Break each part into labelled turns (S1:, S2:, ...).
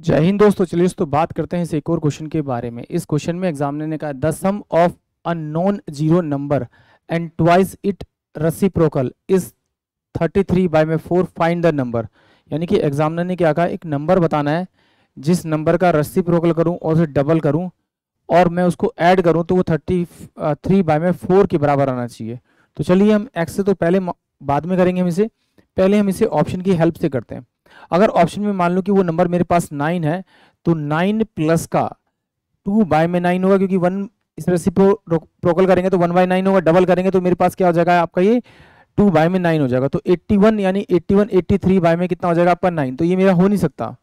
S1: जय हिंद दोस्तों, चलिए दोस्तों, बात करते हैं इस एक और क्वेश्चन के बारे में। इस क्वेश्चन में एग्जामिनर ने कहा the sum of a non zero number and twice it reciprocal is 33 by में फोर फाइंड द नंबर यानी कि एग्जामिनर ने क्या कहा एक नंबर बताना है। जिस नंबर का रस्सी प्रोकल करूँ और उसे डबल करूँ और मैं उसको ऐड करूँ तो वो 33 बाय में फोर के बराबर आना चाहिए। तो चलिए हम एक्स से तो पहले बाद में करेंगे हम इसे। पहले हम इसे ऑप्शन की हेल्प से करते हैं। अगर ऑप्शन में मान लो कि वो नंबर मेरे पास नाइन है तो नाइन प्लस का टू बाय में नाइन होगा क्योंकि वन इस रेसिप्रोकल करेंगे तो वन बाय नाइन होगा डबल करेंगे तो मेरे पास क्या हो जाएगा आपका ये टू बाय में नाइन हो जाएगा। तो एट्टी वन यानी eighty one eighty three by में कितना हो जाएगा आपका नाइन तो ये मेरा हो नहीं सकता।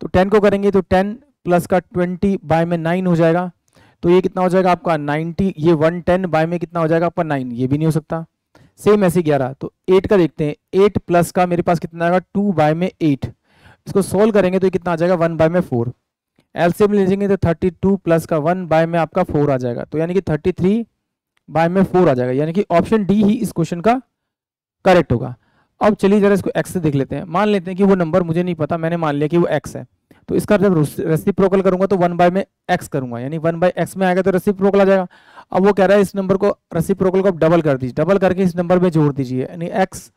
S1: तो टेन को करेंगे तो टेन प्लस का ट्वेंटी बाय में नाइन हो जाएगा। तो ये कितना हो जाएगा आपका नाइनटी ये वन टेन बाय में कितना हो जाएगा आपका नाइन ये भी नहीं हो सकता। सेम ऐसे ग्यारह। तो एट का देखते हैं। एट प्लस का मेरे पास कितना आएगा? टू बाय में एट इसको सोल्व करेंगे तो कितना आ जाएगा? वन बाय में फोर एलसीएम लीजिएँगे तो थर्टी टू प्लस का वन बाय में आपका फोर आ जाएगा। तो यानी कि थर्टी थ्री बाय में फोर आ जाएगा। यानी कि ऑप्शन डी ही इस क्वेश्चन का करेक्ट होगा। अब चलिए जरा इसको एक्स से देख लेते हैं। मान लेते हैं कि वो नंबर मुझे नहीं पता। मैंने मान लिया कि वो एक्स है। तो इसका जब रेसिप्रोकल करूँगा तो वन बाय में एक्स करूँगा, यानी वन बाय एक्स में आएगा तो रेसिप्रोकल आ जाएगा। अब वो कह रहा है इस नंबर को रेसिप्रोकल को आप डबल कर दीजिए डबल करके इस नंबर में जोड़ दीजिए, यानी एक्स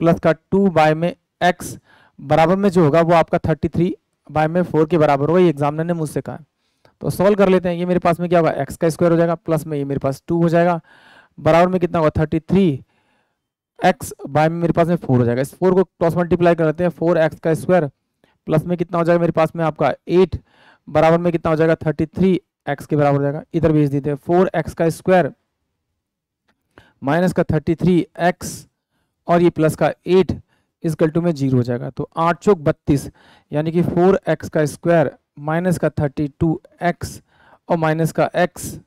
S1: प्लस का टू बाय में एक्स बराबर में जो होगा वो आपका थर्टी थ्री बाय में फोर के बराबर होगा, ये एग्जामिनर ने मुझसे कहा। तो सॉल्व कर लेते हैं, ये मेरे पास में क्या होगा? एक्स का स्क्वायर हो जाएगा प्लस में ये मेरे पास टू हो जाएगा, बराबर में कितना होगा? थर्टी थ्री एक्स बाय में मेरे पास में फोर हो जाएगा। इस फोर को क्रॉस मल्टीप्लाई कर लेते हैं फोर एक्स का स्क्वायर प्लस में कितना हो जाएगा मेरे पास में आपका एट बराबर में कितना हो जाएगा थर्टी थ्री एक्स के बराबर हो जाएगा। इधर भेज देते हैं फोर एक्स का स्क्वायर माइनस का थर्टी थ्री एक्स और ये प्लस का एट इस टू में ज़ीरो हो जाएगा। तो आठ चौक बत्तीस, यानी कि फोर एक्स का स्क्वायर माइनस का थर्टी टू एक्स और माइनस का एक्स,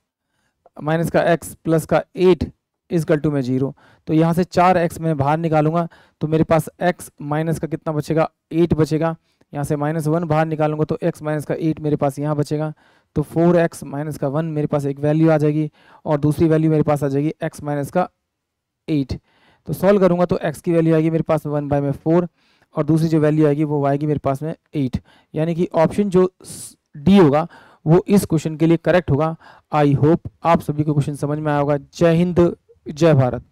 S1: माइनस का एक्स प्लस का एट इस टू में ज़ीरो। तो यहाँ से चार एक्स मैं बाहर निकालूँगा तो मेरे पास एक्स माइनस का कितना बचेगा? एट बचेगा। यहाँ से माइनस वन बाहर निकालूँगा तो एक्स माइनस का एट मेरे पास यहाँ बचेगा। तो फोर एक्स माइनस का वन मेरे पास एक वैल्यू आ जाएगी और दूसरी वैल्यू मेरे पास आ जाएगी एक्स माइनस का एट तो सॉल्व करूँगा तो एक्स की वैल्यू आएगी मेरे पास वन बाय में फोर और दूसरी जो वैल्यू आएगी वो आएगी मेरे पास में एट यानी कि ऑप्शन जो डी होगा, वो इस क्वेश्चन के लिए करेक्ट होगा। आई होप आप सभी को क्वेश्चन समझ में आया होगा। जय हिंद, जय भारत।